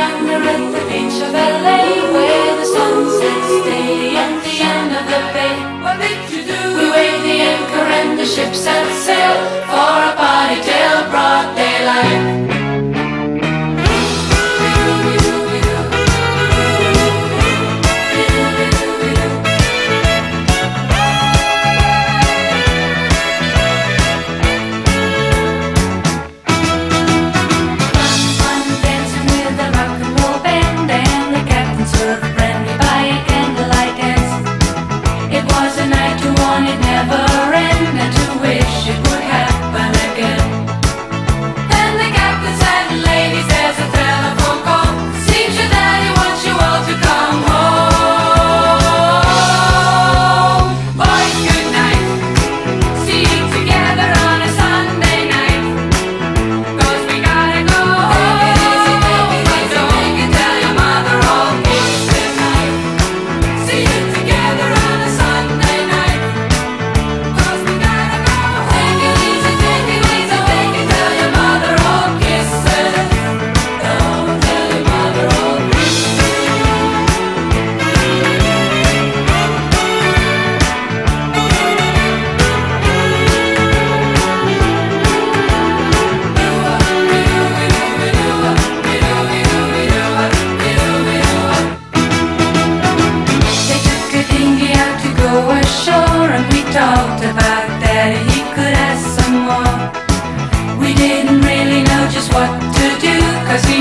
yonder at the beach of LA, where the sun sets daily at the end of the bay. What did you do? We weighed the anchor and the ship set sail talked about that he could ask some more. We didn't really know just what to do, cause he